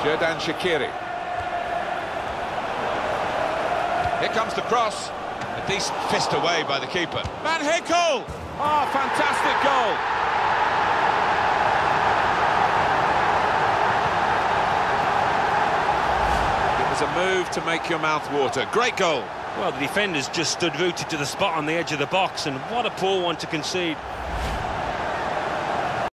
Xherdan Shaqiri. Here comes the cross. A decent fist away by the keeper. Van Ginkel! Oh, fantastic goal. It was a move to make your mouth water. Great goal. Well, the defenders just stood rooted to the spot on the edge of the box, and what a poor one to concede.